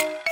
you